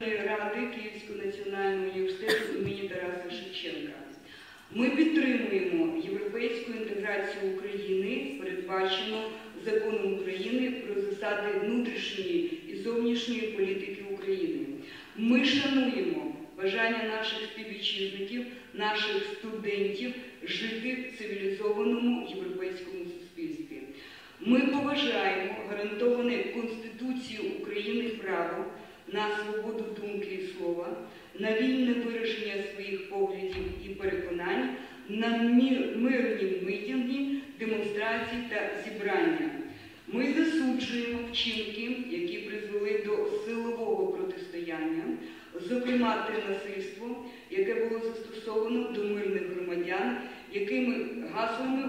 Ради Київського національного університету імені Тараса Шевченка. Ми підтримуємо європейську інтеграцію України, передбачену законом України про засади внутрішньої і зовнішньої політики України. Ми шануємо бажання наших співвітчизників, наших студентів жити в цивілізованому європейському суспільстві. Ми поважаємо гарантоване Конституцією України право на свободу думки і слова, на вільне вираження своїх поглядів і переконань, на мирні митинги, демонстрації та зібрання. Ми засуджуємо вчинки, які призвели до силового протистояння, зокрема те насильство, яке було застосовано до мирних громадян, якими гаслами.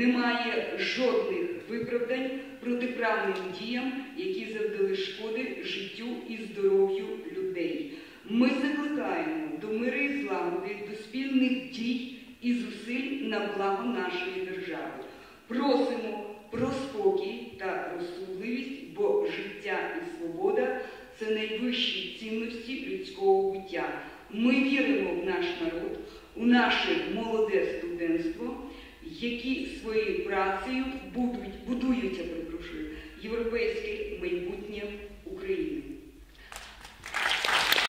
Немає жодних виправдань протиправним діям, які завдали шкоди життю і здоров'ю людей. Ми закликаємо до мири і злагоди, до спільних дій і зусиль на благо нашої держави. Просимо про спокій та розсудливість, бо життя і свобода це найвищі цінності людського буття. Ми віримо в наш народ, у наше молоде студентство, які своєю працею будуть, будують, я перепрошую, України.